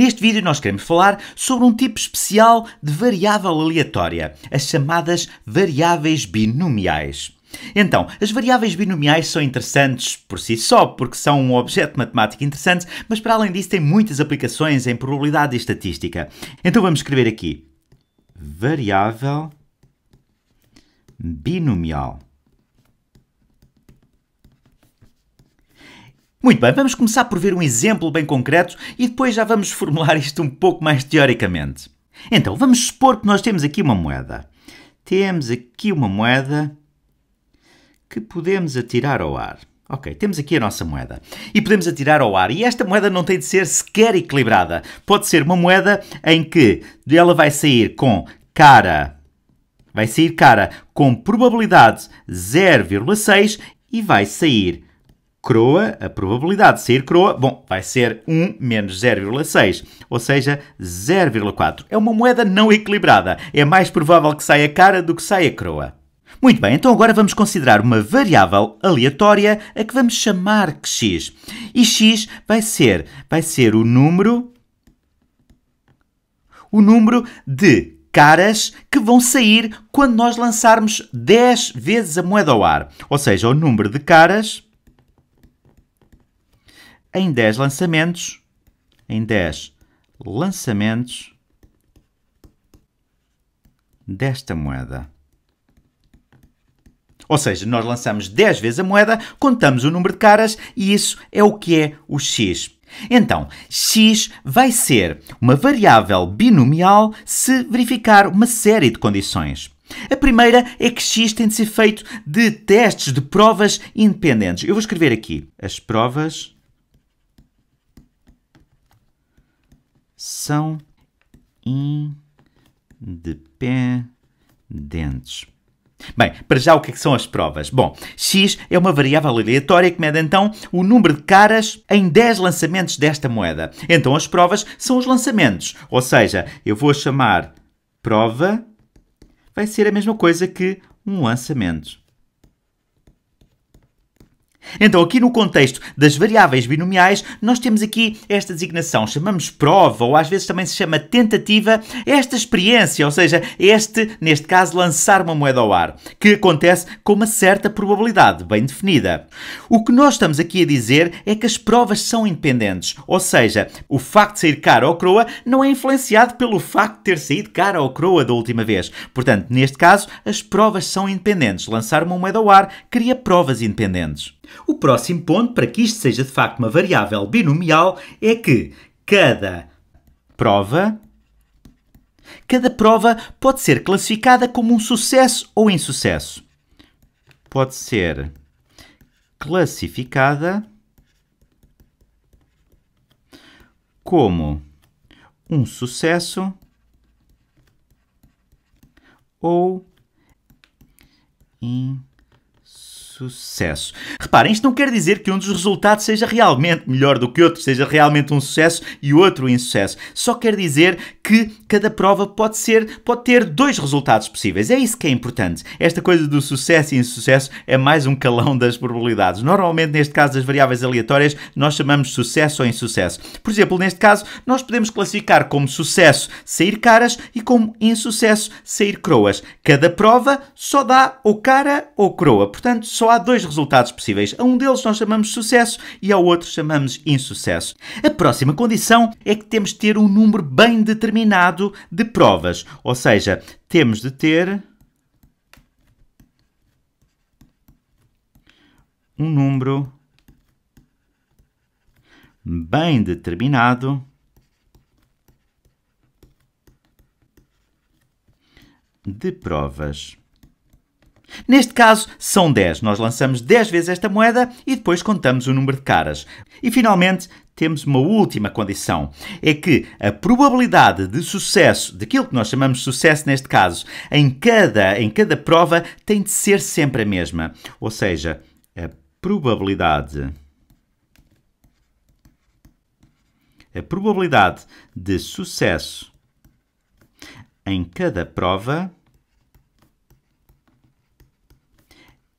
Neste vídeo nós queremos falar sobre um tipo especial de variável aleatória, as chamadas variáveis binomiais. Então, as variáveis binomiais são interessantes por si só, porque são um objeto matemático interessante, mas para além disso têm muitas aplicações em probabilidade e estatística. Então vamos escrever aqui variável binomial. Muito bem, vamos começar por ver um exemplo bem concreto e depois já vamos formular isto um pouco mais teoricamente. Então, vamos supor que nós temos aqui uma moeda. Temos aqui uma moeda que podemos atirar ao ar. Ok, temos aqui a nossa moeda. E podemos atirar ao ar. E esta moeda não tem de ser sequer equilibrada. Pode ser uma moeda em que ela vai sair com cara. Vai sair cara com probabilidade 0,6 e vai sair croa, a probabilidade de sair croa, bom, vai ser 1 menos 0,6, ou seja, 0,4. É uma moeda não equilibrada. É mais provável que saia cara do que saia croa. Muito bem, então agora vamos considerar uma variável aleatória a que vamos chamar que x. E x vai ser, vai ser o número o número de caras que vão sair quando nós lançarmos 10 vezes a moeda ao ar. Ou seja, o número de caras em 10 lançamentos, em 10 lançamentos desta moeda. Ou seja, nós lançamos 10 vezes a moeda, contamos o número de caras e isso é o que é o x. Então, x vai ser uma variável binomial se verificar uma série de condições. A primeira é que x tem de ser feito de testes, de provas independentes. Eu vou escrever aqui as provas são independentes. Bem, para já o que, é que são as provas? Bom, x é uma variável aleatória que mede então o número de caras em 10 lançamentos desta moeda. Então as provas são os lançamentos, ou seja, eu vou chamar prova, vai ser a mesma coisa que um lançamento. Então, aqui no contexto das variáveis binomiais, nós temos aqui esta designação, chamamos prova, ou às vezes também se chama tentativa, esta experiência, ou seja, este, neste caso, lançar uma moeda ao ar, que acontece com uma certa probabilidade bem definida. O que nós estamos aqui a dizer é que as provas são independentes, ou seja, o facto de sair cara ou croa não é influenciado pelo facto de ter saído cara ou croa da última vez. Portanto, neste caso, as provas são independentes. Lançar uma moeda ao ar cria provas independentes. O próximo ponto, para que isto seja de facto uma variável binomial, é que cada prova cada prova pode ser classificada como um sucesso ou insucesso. Pode ser classificada como um sucesso ou insucesso sucesso. Reparem, isto não quer dizer que um dos resultados seja realmente melhor do que outro, seja realmente um sucesso e outro um insucesso. Só quer dizer que cada prova pode ser, pode ter dois resultados possíveis. É isso que é importante. Esta coisa do sucesso e insucesso é mais um calão das probabilidades. Normalmente, neste caso das variáveis aleatórias, nós chamamos sucesso ou insucesso. Por exemplo, neste caso, nós podemos classificar como sucesso sair caras e como insucesso sair croas. Cada prova só dá ou cara ou croa. Portanto, só há dois resultados possíveis. A um deles nós chamamos sucesso e ao outro chamamos insucesso. A próxima condição é que temos de ter um número bem determinado de provas, ou seja, temos de ter um número bem determinado de provas. Neste caso, são 10. Nós lançamos 10 vezes esta moeda e depois contamos o número de caras. E finalmente, temos uma última condição. É que a probabilidade de sucesso, daquilo que nós chamamos de sucesso neste caso, em cada, em cada prova, tem de ser sempre a mesma. Ou seja, a probabilidade. A probabilidade de sucesso em cada prova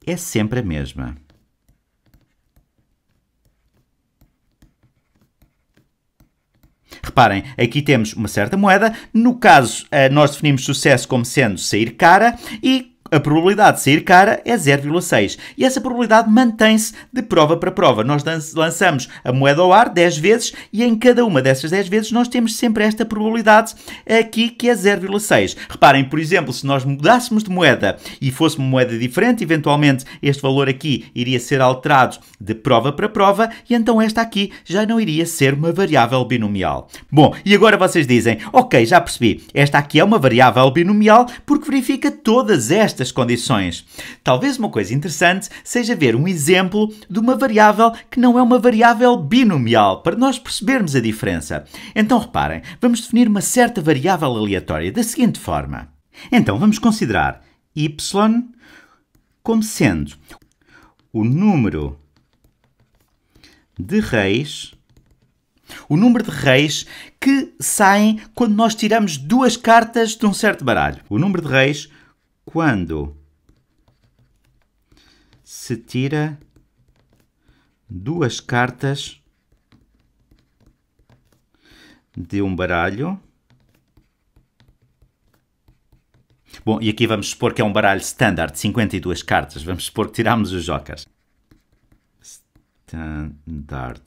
é sempre a mesma. Reparem, aqui temos uma certa moeda. No caso, eh, nós definimos sucesso como sendo sair cara e a probabilidade de sair cara é 0,6 e essa probabilidade mantém-se de prova para prova. Nós lançamos a moeda ao ar 10 vezes e em cada uma dessas 10 vezes nós temos sempre esta probabilidade aqui que é 0,6. Reparem, por exemplo, se nós mudássemos de moeda e fosse uma moeda diferente, eventualmente este valor aqui iria ser alterado de prova para prova e então esta aqui já não iria ser uma variável binomial. Bom, e agora vocês dizem, ok, já percebi, esta aqui é uma variável binomial porque verifica todas estas condições. Talvez uma coisa interessante seja ver um exemplo de uma variável que não é uma variável binomial, para nós percebermos a diferença. Então reparem, vamos definir uma certa variável aleatória da seguinte forma. Então vamos considerar y como sendo o número de reis o número de reis que saem quando nós tiramos duas cartas de um certo baralho. O número de reis quando se tira duas cartas de um baralho. Bom, e aqui vamos supor que é um baralho standard, 52 cartas. Vamos supor que tiramos os jokers. Standard.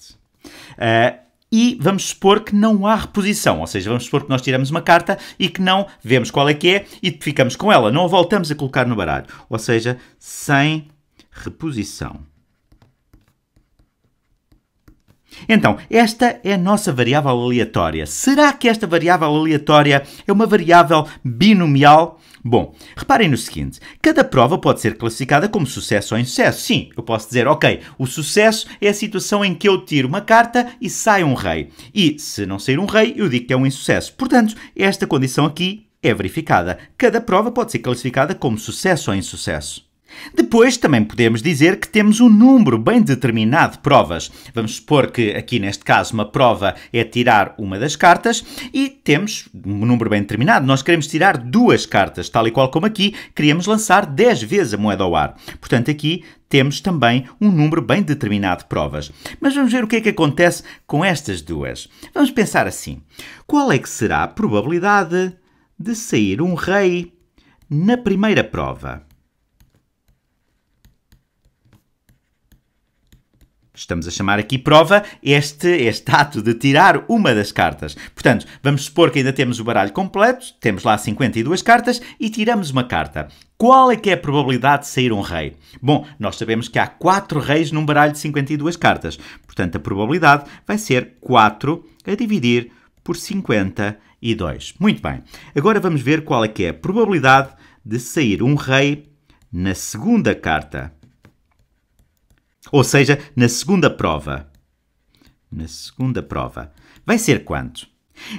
Uh, e vamos supor que não há reposição, ou seja, vamos supor que nós tiramos uma carta e que não vemos qual é que é e ficamos com ela, não a voltamos a colocar no baralho, ou seja, sem reposição. Então, esta é a nossa variável aleatória. Será que esta variável aleatória é uma variável binomial? Bom, reparem no seguinte: cada prova pode ser classificada como sucesso ou insucesso. Sim, eu posso dizer, ok, o sucesso é a situação em que eu tiro uma carta e sai um rei. E se não sair um rei, eu digo que é um insucesso. Portanto, esta condição aqui é verificada. Cada prova pode ser classificada como sucesso ou insucesso. Depois também podemos dizer que temos um número bem determinado de provas. Vamos supor que aqui neste caso uma prova é tirar uma das cartas e temos um número bem determinado. Nós queremos tirar duas cartas, tal e qual como aqui, queríamos lançar 10 vezes a moeda ao ar. Portanto, aqui temos também um número bem determinado de provas. Mas vamos ver o que é que acontece com estas duas. Vamos pensar assim. Qual é que será a probabilidade de sair um rei na primeira prova? Estamos a chamar aqui prova este, este ato de tirar uma das cartas. Portanto, vamos supor que ainda temos o baralho completo, temos lá 52 cartas e tiramos uma carta. Qual é que é a probabilidade de sair um rei? Bom, nós sabemos que há 4 reis num baralho de 52 cartas. Portanto, a probabilidade vai ser 4 a dividir por 52. Muito bem. Agora vamos ver qual é que é a probabilidade de sair um rei na segunda carta. Ou seja, na segunda prova. Na segunda prova. Vai ser quanto?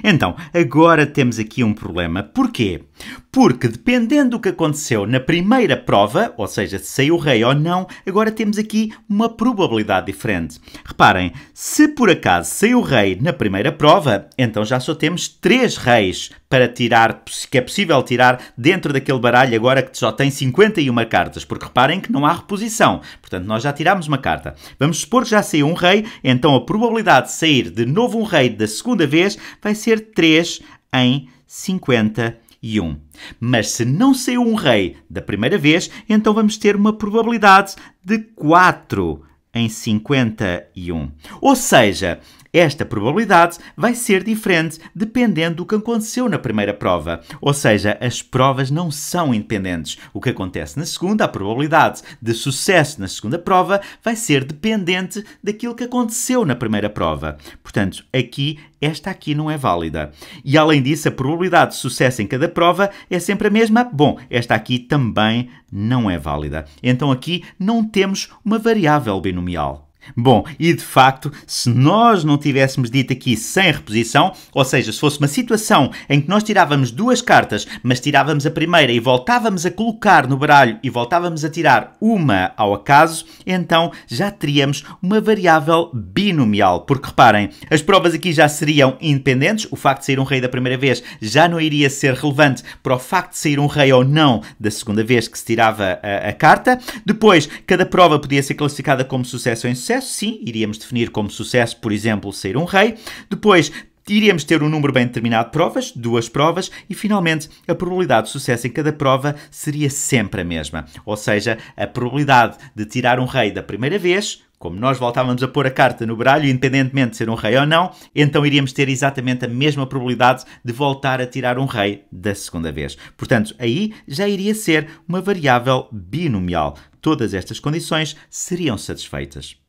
Então, agora temos aqui um problema. Porquê? Porque dependendo do que aconteceu na primeira prova, ou seja, se saiu o rei ou não, agora temos aqui uma probabilidade diferente. Reparem, se por acaso saiu o rei na primeira prova, então já só temos três reis para tirar, que é possível tirar dentro daquele baralho agora que só tem 51 cartas, porque reparem que não há reposição. Portanto, nós já tiramos uma carta. Vamos supor que já saiu um rei, então a probabilidade de sair de novo um rei da segunda vez vai ser 3 em 51. Mas se não saiu um rei da primeira vez, então vamos ter uma probabilidade de 4 em 51. Ou seja, esta probabilidade vai ser diferente dependendo do que aconteceu na primeira prova. Ou seja, as provas não são independentes. O que acontece na segunda, a probabilidade de sucesso na segunda prova vai ser dependente daquilo que aconteceu na primeira prova. Portanto, aqui esta aqui não é válida. E além disso, a probabilidade de sucesso em cada prova é sempre a mesma. Bom, esta aqui também não é válida. Então aqui não temos uma variável binomial. Bom, e de facto, se nós não tivéssemos dito aqui sem reposição, ou seja, se fosse uma situação em que nós tirávamos duas cartas, mas tirávamos a primeira e voltávamos a colocar no baralho e voltávamos a tirar uma ao acaso, então já teríamos uma variável binomial. Porque reparem, as provas aqui já seriam independentes, o facto de sair um rei da primeira vez já não iria ser relevante para o facto de sair um rei ou não da segunda vez que se tirava a, a carta. Depois, cada prova podia ser classificada como sucesso ou insucesso sucesso, sim, iríamos definir como sucesso, por exemplo, ser um rei. Depois, iríamos ter um número bem determinado de provas, duas provas, e finalmente a probabilidade de sucesso em cada prova seria sempre a mesma. Ou seja, a probabilidade de tirar um rei da primeira vez como nós voltávamos a pôr a carta no baralho, independentemente de ser um rei ou não, então iríamos ter exatamente a mesma probabilidade de voltar a tirar um rei da segunda vez. Portanto, aí já iria ser uma variável binomial. Todas estas condições seriam satisfeitas.